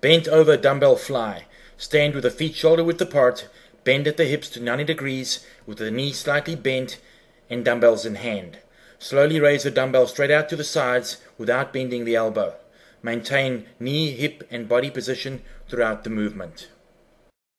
Bent over dumbbell fly. Stand with the feet shoulder width apart. Bend at the hips to 90 degrees with the knee slightly bent and dumbbells in hand. Slowly raise the dumbbell straight out to the sides without bending the elbow. Maintain knee, hip, and body position throughout the movement.